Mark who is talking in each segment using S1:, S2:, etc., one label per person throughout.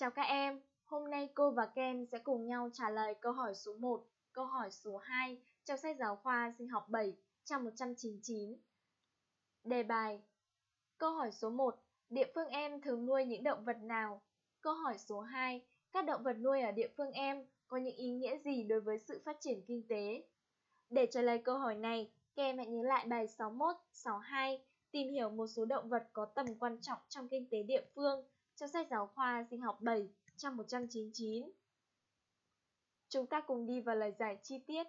S1: Chào các em, hôm nay cô và Ken sẽ cùng nhau trả lời câu hỏi số 1, câu hỏi số 2 trong sách giáo khoa sinh học 7 trang 199. Đề bài Câu hỏi số 1, địa phương em thường nuôi những động vật nào? Câu hỏi số 2, các động vật nuôi ở địa phương em có những ý nghĩa gì đối với sự phát triển kinh tế? Để trả lời câu hỏi này, các em hãy nhớ lại bài 61, 62, tìm hiểu một số động vật có tầm quan trọng trong kinh tế địa phương trong sách giáo khoa sinh học 7 trang 199. Chúng ta cùng đi vào lời giải chi tiết.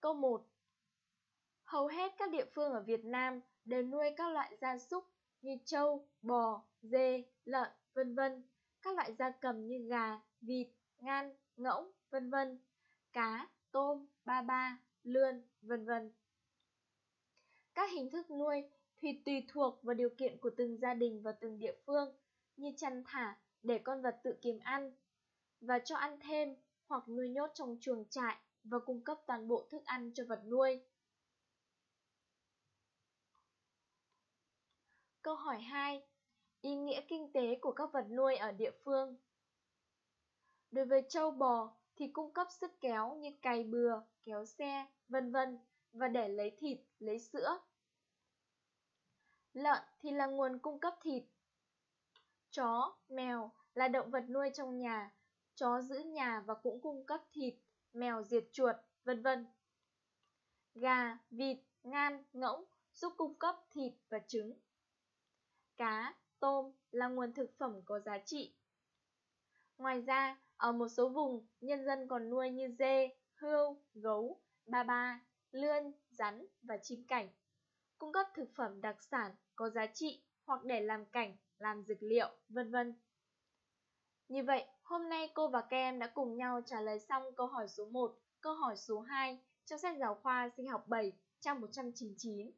S1: Câu 1 Hầu hết các địa phương ở Việt Nam đều nuôi các loại gia súc như trâu, bò, dê, lợn, vân vân, các loại gia cầm như gà, vịt, ngan, ngỗng, vân vân, cá, tôm, ba ba, lươn, vân vân. Các hình thức nuôi thì tùy thuộc vào điều kiện của từng gia đình và từng địa phương, như chăn thả để con vật tự kiếm ăn, và cho ăn thêm hoặc nuôi nhốt trong chuồng trại và cung cấp toàn bộ thức ăn cho vật nuôi. Câu hỏi 2. Ý nghĩa kinh tế của các vật nuôi ở địa phương Đối với trâu bò thì cung cấp sức kéo như cày bừa, kéo xe, vân vân và để lấy thịt, lấy sữa. Lợn thì là nguồn cung cấp thịt. Chó, mèo là động vật nuôi trong nhà, chó giữ nhà và cũng cung cấp thịt, mèo diệt chuột, vân vân. Gà, vịt, ngan, ngỗng giúp cung cấp thịt và trứng. Cá, tôm là nguồn thực phẩm có giá trị. Ngoài ra, ở một số vùng, nhân dân còn nuôi như dê, hươu, gấu, ba ba, lươn, rắn và chim cảnh. Cung cấp thực phẩm đặc sản có giá trị hoặc để làm cảnh, làm dược liệu, vân vân. Như vậy, hôm nay cô và các em đã cùng nhau trả lời xong câu hỏi số 1, câu hỏi số 2 trong sách giáo khoa sinh học 7 trang 199.